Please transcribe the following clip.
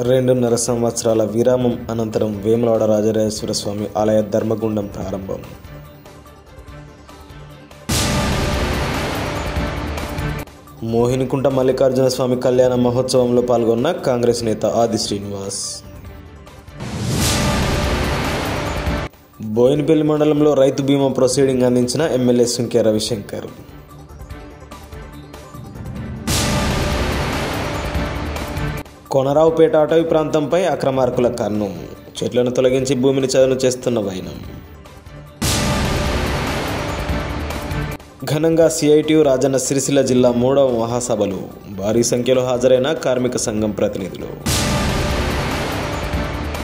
రెండున్నర సంవత్సరాల విరామం అనంతరం వేములవాడ రాజరాజేశ్వర స్వామి ఆలయ ధర్మగుండం ప్రారంభం. మోహినికుంట మల్లికార్జున స్వామి కళ్యాణ మహోత్సవంలో పాల్గొన్న కాంగ్రెస్ నేత ఆది శ్రీనివాస్. బోయినపల్లి మండలంలో రైతు బీమా ప్రొసీడింగ్ అందించిన ఎమ్మెల్యే సుంకే రవిశంకర్. కొనరావుపేట అటవీ ప్రాంతంపై అక్రమార్కుల కన్ను. చెట్లను తొలగించి భూమిని చదును చేస్తున్న వైనం. ఘనంగా సిఐటియు రాజన్న సిరిసిల్ల జిల్లా మూడవ మహాసభలు. భారీ సంఖ్యలో హాజరైన కార్మిక సంఘం ప్రతినిధులు.